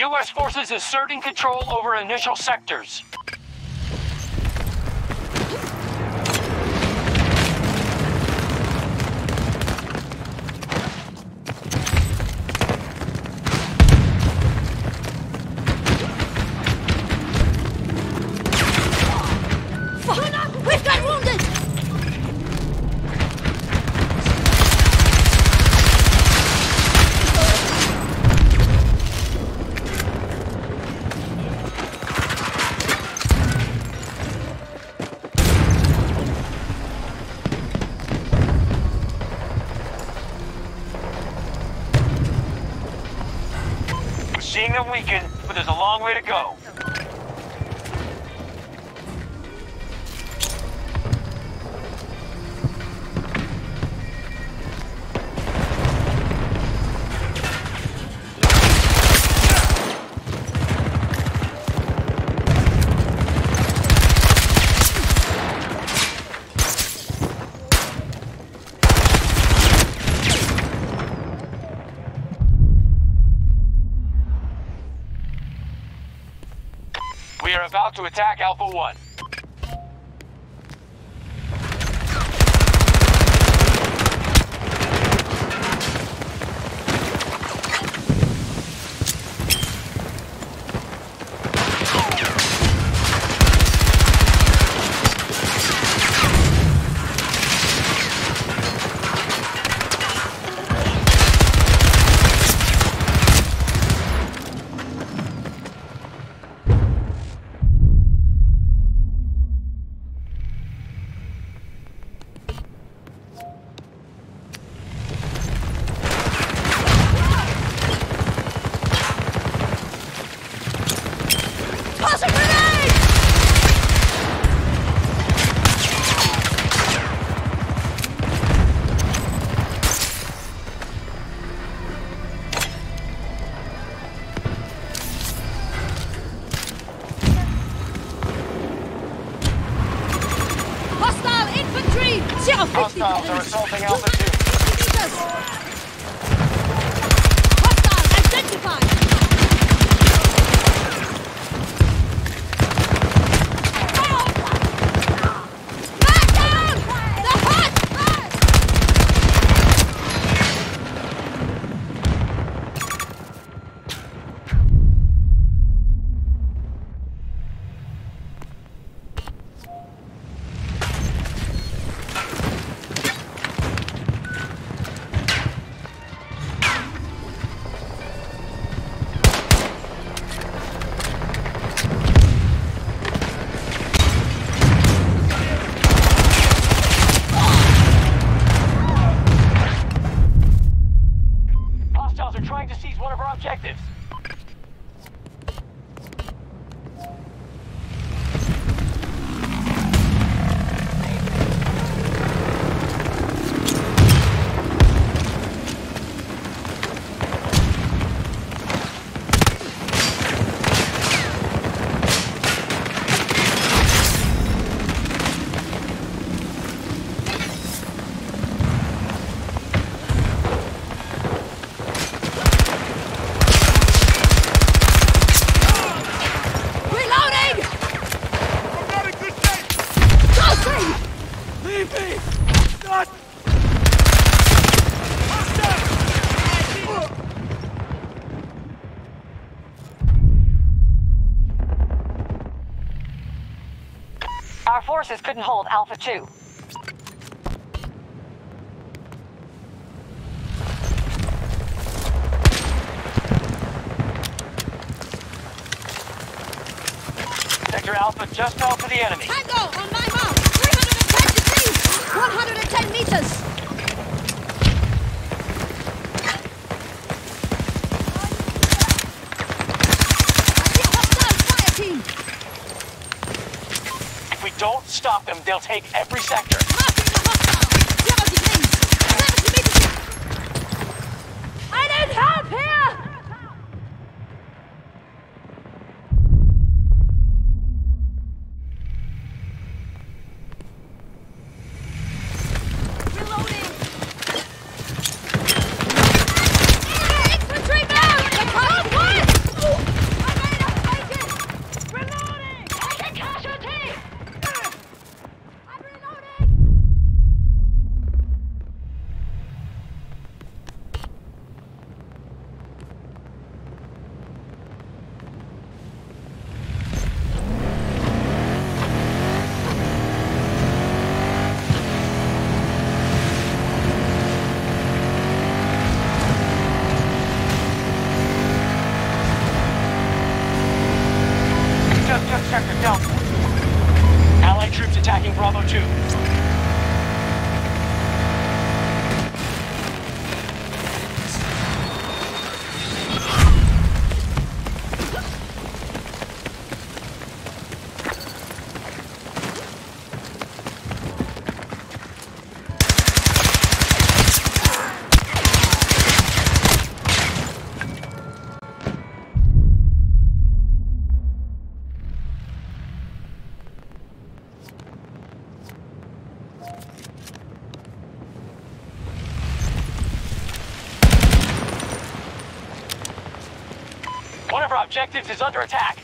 U.S. forces asserting control over initial sectors. weekend, but there's a long way to go. We are about to attack Alpha 1. Our forces couldn't hold Alpha 2. Sector Alpha just fell to the enemy. Tango on my mark! 310 degrees! 110 meters! I see a hostile fire team! If we don't stop them, they'll take every sector. Marking the hostile! Zero degrees! 70 meters! I need help here! Reloading! Infantry down! The coast one! I made a beacon! Reloading! Taking casualty! I'm reloading! We just took Sector Delta. Allied troops attacking Bravo 2. One of our objectives is under attack.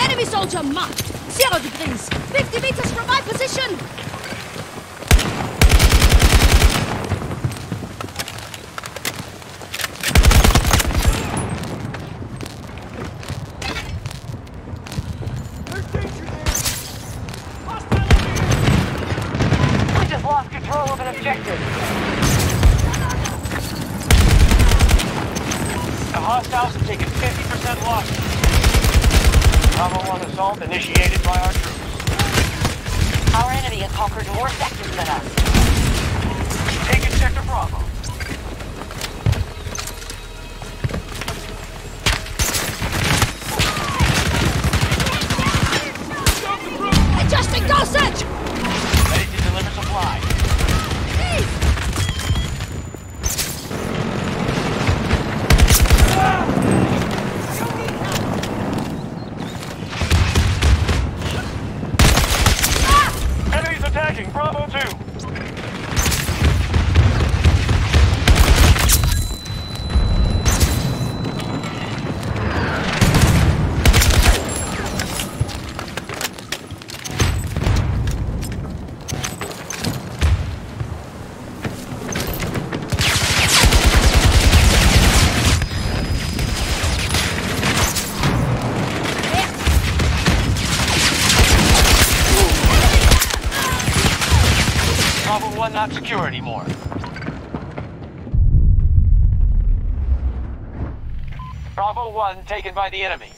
Enemy soldier marked! Zero degrees! 50 meters from my position! Objective. The hostiles have taken 50% loss. Bravo 1 assault initiated by our troops. Our enemy has conquered more sectors than us. Taking Sector Bravo. Anymore. Bravo 1 taken by the enemy.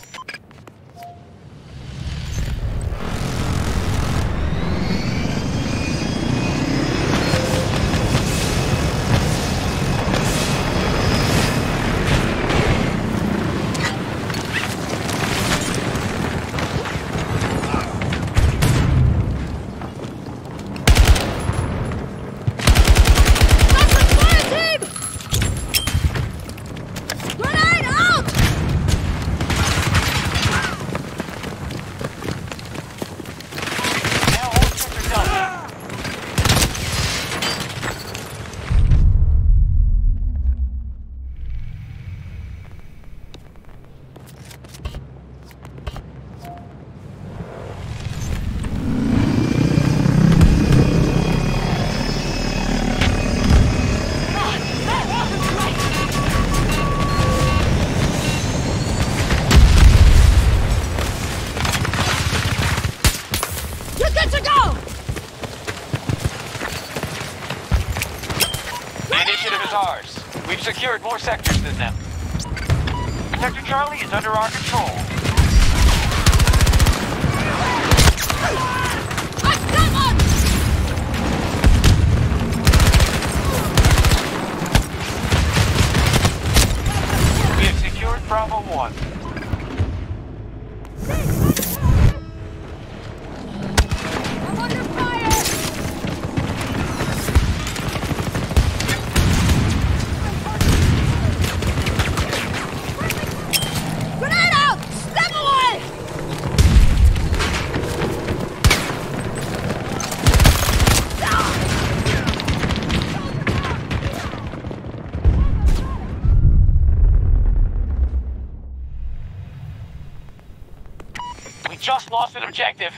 Just lost an objective.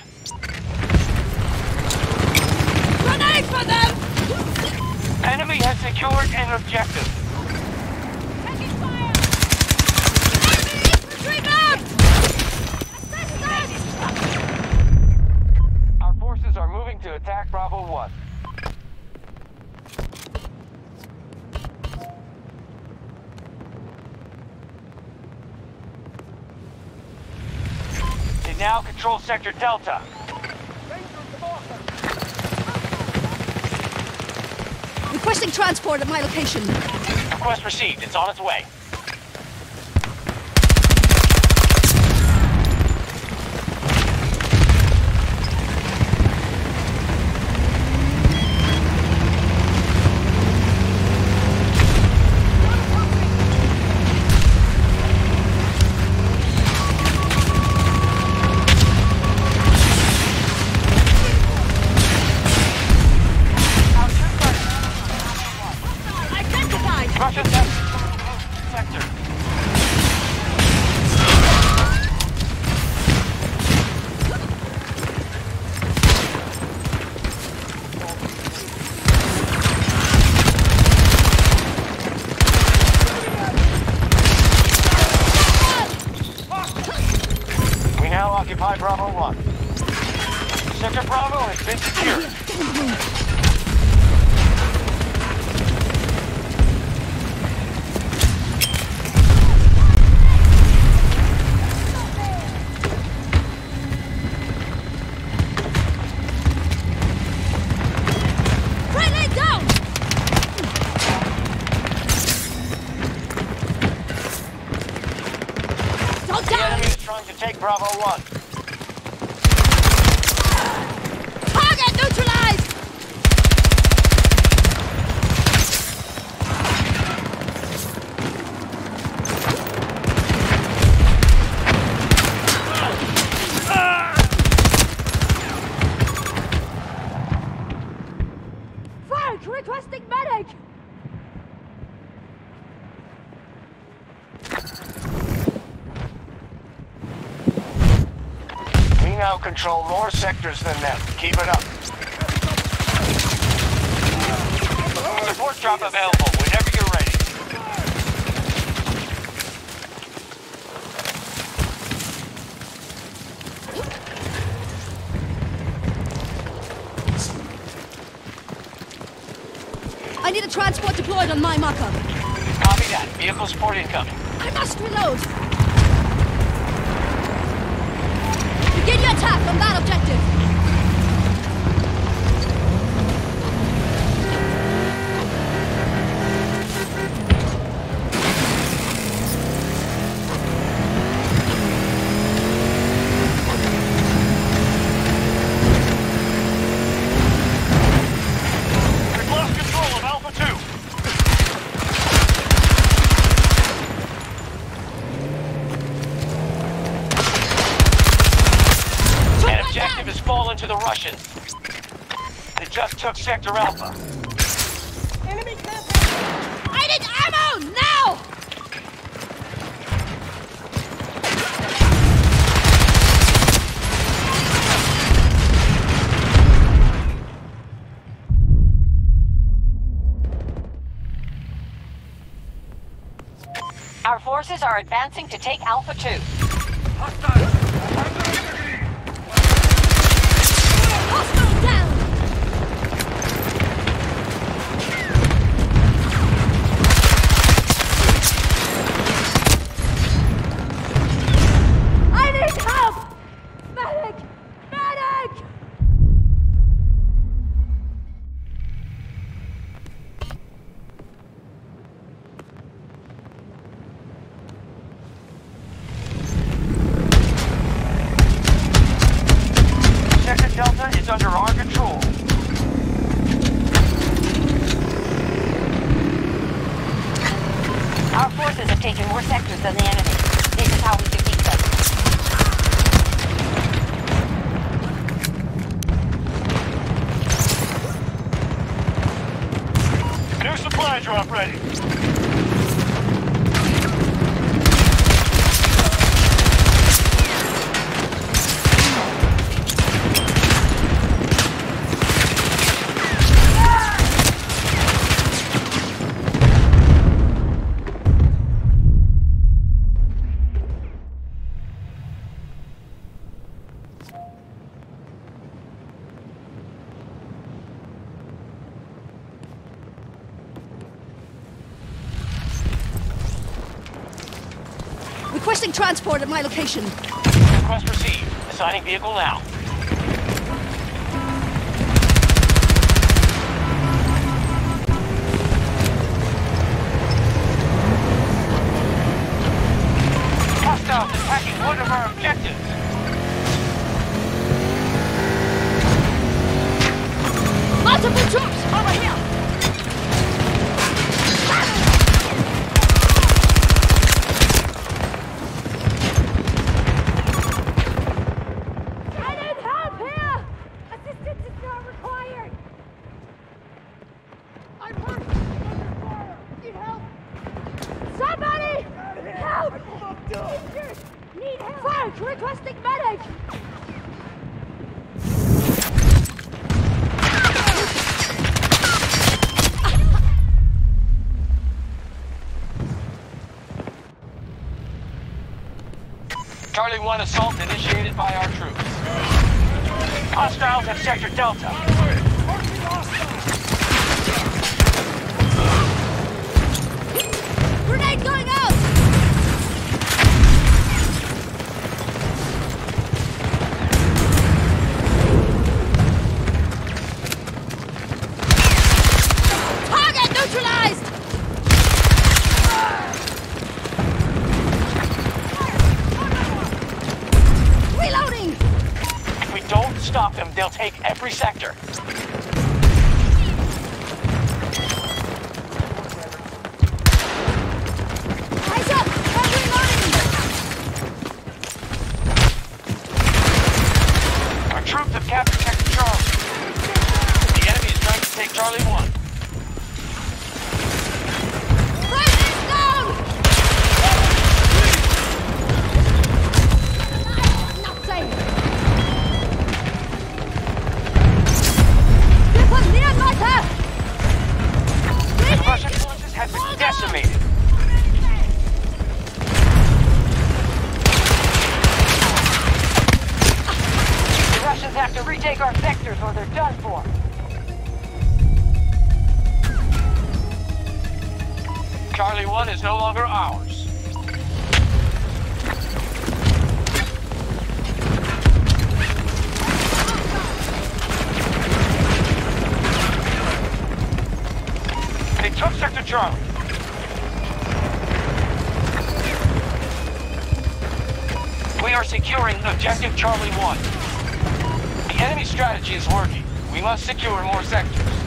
Grenade for them! Enemy has secured an objective. Taking fire! Enemy infantry down! Assistance! Our forces are moving to attack Bravo 1. Now control Sector Delta. Requesting transport at my location. Request received. It's on its way. Bravo 1. Sector Bravo has been secured. control more sectors than them. Keep it up. Support drop available whenever you're ready. I need a transport deployed on my marker. Copy that. Vehicle support incoming. I must reload. Get your attack on that objective! fallen to the Russians. They just took Sector Alpha. Enemy contact! I need ammo! Now! Our forces are advancing to take Alpha 2. Hostile! Supply drop ready. transport at my location. Request received. Assigning vehicle now. Requesting medic! Charlie 1 assault initiated by our troops. Hostiles at Sector Delta. Grenade going out! stop them, they'll take every sector. our vectors or they're done for. Charlie 1 is no longer ours. They took Sector Charlie. We are securing Objective Charlie 1. Enemy strategy is working. We must secure more sectors.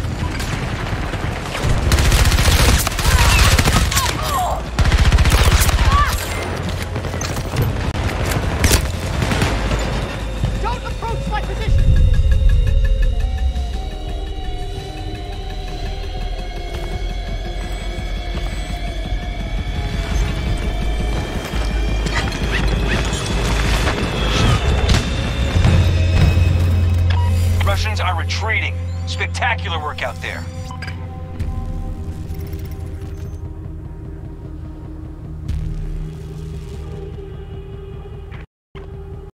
Spectacular work out there.